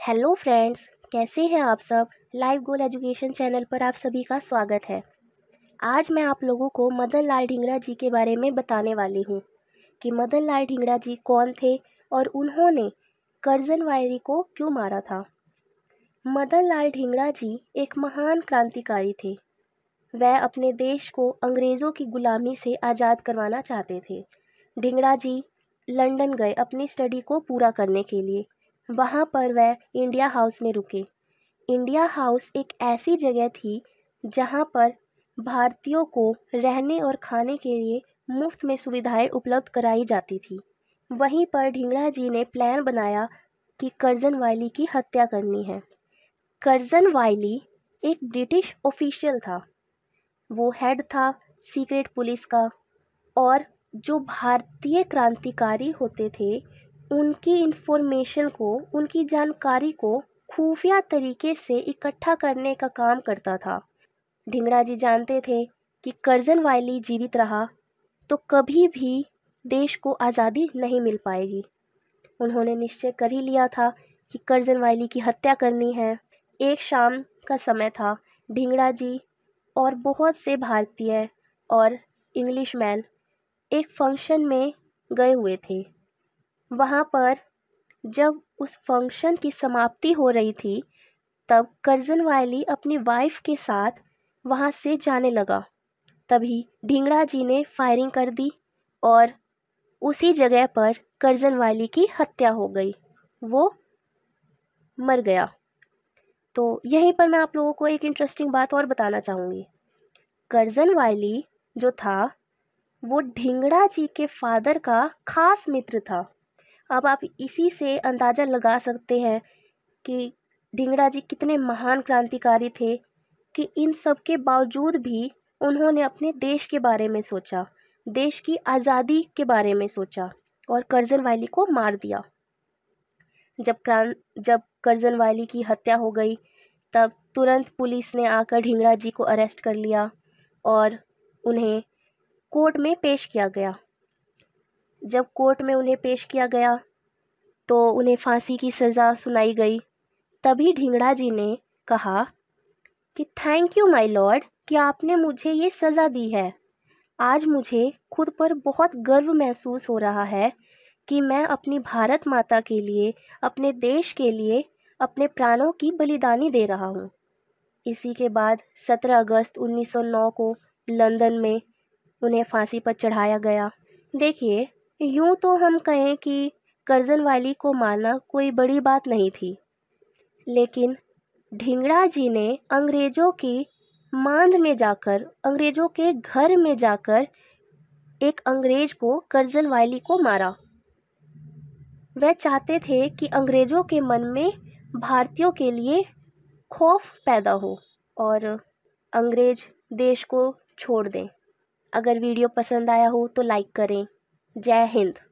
Hello friends, कैसे हैं आप सब? लाइव गोल एजुकेशन चैनल पर आप सभी का स्वागत है। आज मैं आप लोगों को मदन लाल ढींगरा जी के बारे में बताने वाली हूँ कि मदन लाल ढींगरा जी कौन थे और उन्होंने करजन वायरी को क्यों मारा था। मदन लाल ढींगरा जी एक महान क्रांतिकारी थे। वह अपने देश को अंग्रेज़ों की गुलामी से आज़ाद करवाना चाहते थे। ढींगरा जी लंदन गए अपनी स्टडी को पूरा करने के लिए। वहाँ पर वह इंडिया हाउस में रुके। इंडिया हाउस एक ऐसी जगह थी जहाँ पर भारतीयों को रहने और खाने के लिए मुफ़्त में सुविधाएँ उपलब्ध कराई जाती थी। वहीं पर ढींगड़ा जी ने प्लान बनाया कि करजन वायली की हत्या करनी है। करजन वायली एक ब्रिटिश ऑफिशियल था। वो हेड था सीक्रेट पुलिस का और जो भारतीय क्रांतिकारी होते थे उनकी इन्फॉर्मेशन को, उनकी जानकारी को खुफिया तरीके से इकट्ठा करने का काम करता था। ढिंगड़ा जी जानते थे कि करजन वाली जीवित रहा तो कभी भी देश को आज़ादी नहीं मिल पाएगी। उन्होंने निश्चय कर ही लिया था कि करजन वाली की हत्या करनी है। एक शाम का समय था। ढिंगड़ा जी और बहुत से भारतीय और इंग्लिश मैन एक फ़ंक्शन में गए हुए थे। वहाँ पर जब उस फ़ंक्शन की समाप्ति हो रही थी, तब करजन वाली अपनी वाइफ के साथ वहाँ से जाने लगा। तभी ढींगड़ा जी ने फायरिंग कर दी और उसी जगह पर करजन वाली की हत्या हो गई। वो मर गया। तो यहीं पर मैं आप लोगों को एक इंटरेस्टिंग बात और बताना चाहूँगी। करजन वाली जो था, वो ढींगड़ा जी के फादर का खास मित्र था। अब आप इसी से अंदाज़ा लगा सकते हैं कि ढिंगड़ा जी कितने महान क्रांतिकारी थे कि इन सब के बावजूद भी उन्होंने अपने देश के बारे में सोचा, देश की आज़ादी के बारे में सोचा और करजन वाली को मार दिया। जब क्रांत जब करजन वाली की हत्या हो गई, तब तुरंत पुलिस ने आकर ढिंगड़ा जी को अरेस्ट कर लिया और उन्हें कोर्ट में पेश किया गया। जब कोर्ट में उन्हें पेश किया गया तो उन्हें फांसी की सज़ा सुनाई गई। तभी ढिंगड़ा जी ने कहा कि, थैंक यू माय लॉर्ड कि आपने मुझे ये सज़ा दी है। आज मुझे खुद पर बहुत गर्व महसूस हो रहा है कि मैं अपनी भारत माता के लिए, अपने देश के लिए, अपने प्राणों की बलिदानी दे रहा हूँ। इसी के बाद 17 अगस्त 1909 को लंदन में उन्हें फांसी पर चढ़ाया गया। देखिए, यूँ तो हम कहें कि करजन वाली को मारना कोई बड़ी बात नहीं थी। लेकिन ढिंगड़ा जी ने अंग्रेज़ों की मांद में जाकर, अंग्रेज़ों के घर में जाकर एक अंग्रेज़ को, करजन वाली को मारा। वह चाहते थे कि अंग्रेज़ों के मन में भारतीयों के लिए खौफ पैदा हो और अंग्रेज़ देश को छोड़ दें। अगर वीडियो पसंद आया हो तो लाइक करें। जय हिंद।